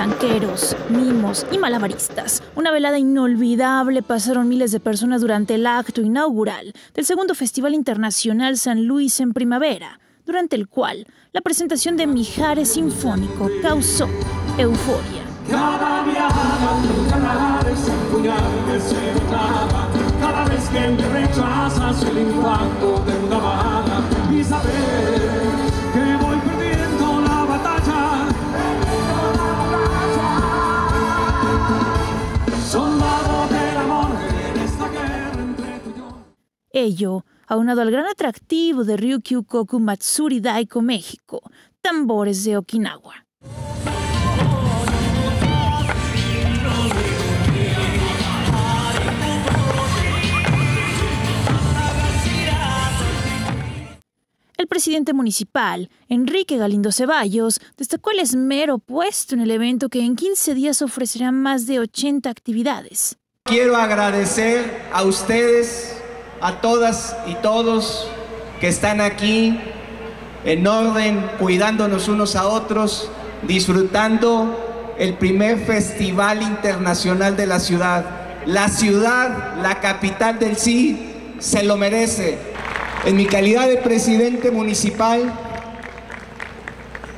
Sanqueros, mimos y malabaristas. Una velada inolvidable pasaron miles de personas durante el acto inaugural del segundo Festival Internacional San Luis en Primavera, durante el cual la presentación de Mijares Sinfónico causó euforia. Cada vez que me rechazas el de una bala y Ello, aunado al gran atractivo de Ryukyukoku Matsuri Daiko México, tambores de Okinawa. El presidente municipal, Enrique Galindo Ceballos, destacó el esmero puesto en el evento que en 15 días ofrecerá más de 80 actividades. Quiero agradecer a ustedes, a todas y todos que están aquí en orden, cuidándonos unos a otros, disfrutando el primer festival internacional de la ciudad. La ciudad, la capital del sí, se lo merece. En mi calidad de presidente municipal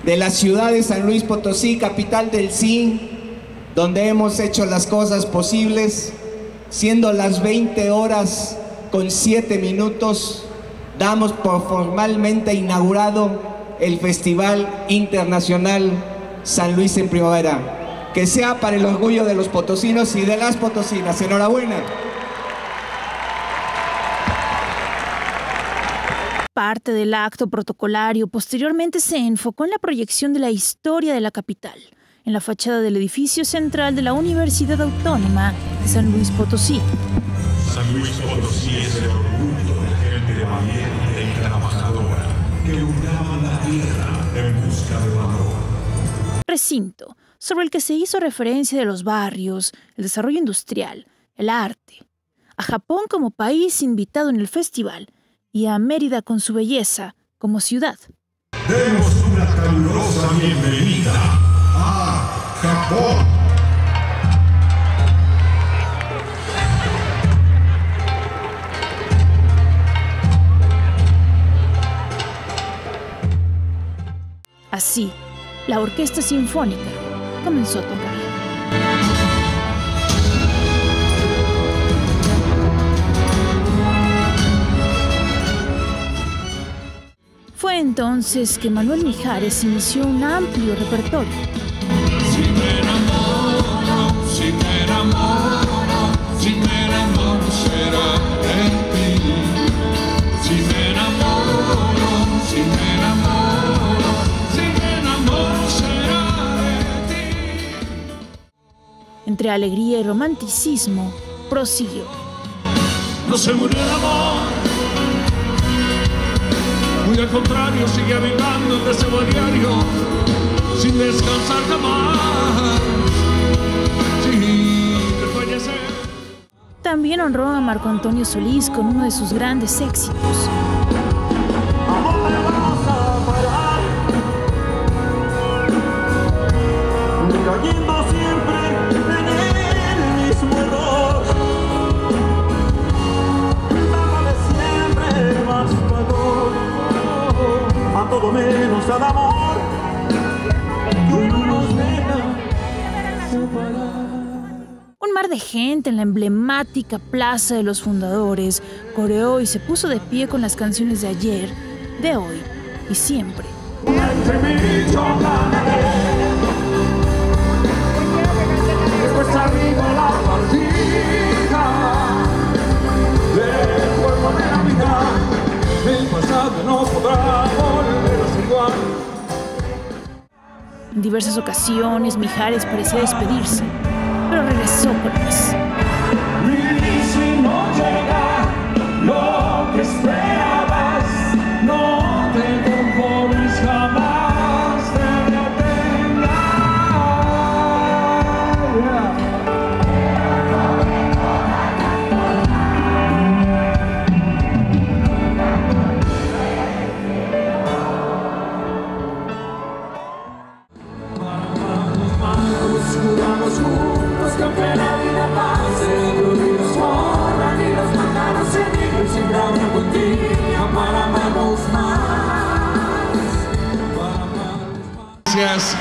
de la ciudad de San Luis Potosí, capital del sí, donde hemos hecho las cosas posibles, siendo las 20 horas con 7 minutos, damos por formalmente inaugurado el Festival Internacional San Luis en Primavera. Que sea para el orgullo de los potosinos y de las potosinas. Enhorabuena. Parte del acto protocolario posteriormente se enfocó en la proyección de la historia de la capital, en la fachada del edificio central de la Universidad Autónoma de San Luis Potosí. San Luis Potosí es el orgullo de gente valiente y trabajadora que hurgaba la tierra en busca de valor. Recinto sobre el que se hizo referencia de los barrios, el desarrollo industrial, el arte, a Japón como país invitado en el festival y a Mérida con su belleza como ciudad. Demos una calurosa bienvenida a Japón. Así, la orquesta sinfónica comenzó a tocar. Fue entonces que Manuel Mijares inició un amplio repertorio. Entre alegría y romanticismo, prosiguió. No se murió el amor. Muy al contrario, sigue habitando el deseo diario, sin descansar jamás. También honró a Marco Antonio Solís con uno de sus grandes éxitos. Menos al amor. Que no nos deja separar. Un mar de gente en la emblemática Plaza de los Fundadores coreó y se puso de pie con las canciones de ayer, de hoy y siempre. En diversas ocasiones Mijares parecía despedirse, pero regresó con más.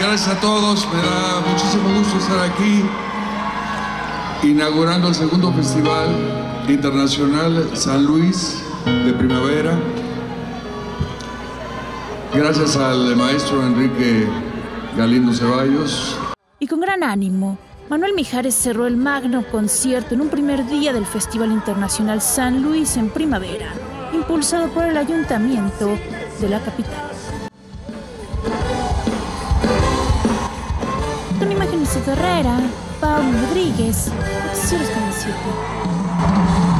Gracias a todos. Me da muchísimo gusto estar aquí inaugurando el segundo Festival Internacional San Luis de Primavera. Gracias al maestro Enrique Galindo Ceballos. Y con gran ánimo, Manuel Mijares cerró el magno concierto en un primer día del Festival Internacional San Luis en Primavera, impulsado por el Ayuntamiento de la capital. De Herrera, Pablo Rodríguez, Noticieros Canal 7.